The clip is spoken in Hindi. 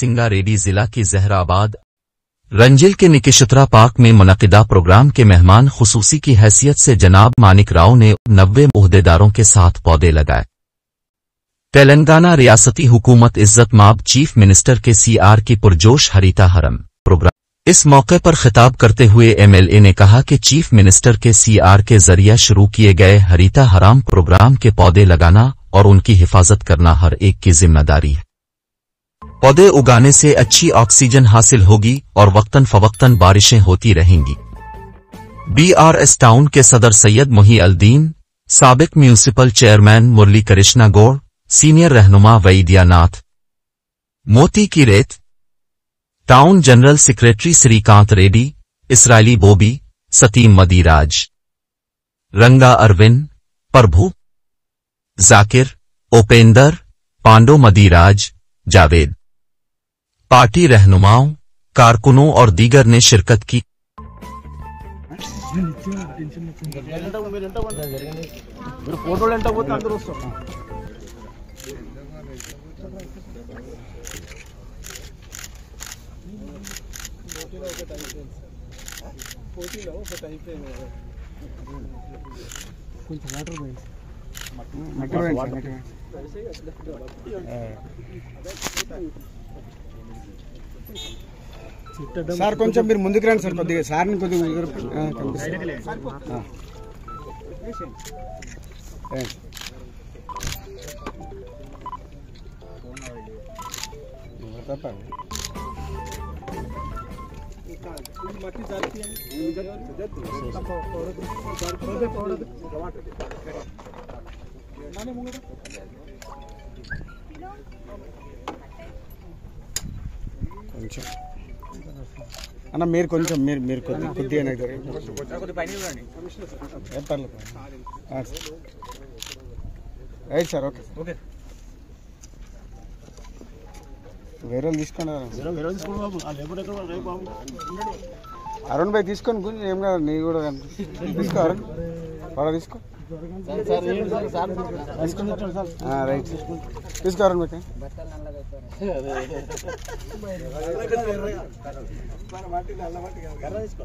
सिंगा रेड्डी जिला की जहराबाद, रंजिल के निकिशतरा पार्क में मुनदा प्रोग्राम के मेहमान खसूसी की हैसियत से जनाब मानिक राव ने नब्बे अहदेदारों के साथ पौधे लगाए। तेलंगाना रियासती हुकूमत इज़्ज़त माब चीफ मिनिस्टर के सीआर की पुरजोश हरीता हरम प्रोग्राम। इस मौके पर खिताब करते हुए एमएलए ने कहा कि चीफ मिनिस्टर के सीआर के ज़रिए शुरू किए गए हरीता हराम प्रोग्राम के पौधे लगाना और उनकी हिफाजत करना हर एक की ज़िम्मेदारी है। पौधे उगाने से अच्छी ऑक्सीजन हासिल होगी और वक्तन फवक्तन बारिशें होती रहेंगी। बीआरएस टाउन के सदर सैयद मोही अल्दीन, सबक municipal chairman Murali Krishna Goud, senior रहनुमा वैद्यानाथ मोती की रेत। Town general secretary Srikanth Reddy, Israeli Bobby, सतीम Madiraj. Ranga Arvind, Prabhu. Zakir, Upender, Pando Madiraj, Javed. Party रहनुमाओं कारकुनों और दीगर ने शिरकत की మీరు ఫోటోలు ఎంత పోతే అందరూ వస్తారు కొంచెం వాటర్ పోయింది సార్ కొంచెం మీరు ముందుకు రండి సార్ కొద్దిగా సార్ని కొద్దిగా ఎదురు- ఆ, కనిపిస్తుంది. కొంచెం. అన్న మీరు కొంచెం మీరు మీరు కొద్దిగా కొద్ది అయితే రైట్ సార్. ఓకే. ఓకే. వేరే తీసుకోండి అరుణ్ భాయ్ తీసుకొని ఏం కాదు నీ కూడా తీసుకో అరుణ్. పడ తీసుకో. రైట్. తీసుకోరండి మీకు. తీసుకో.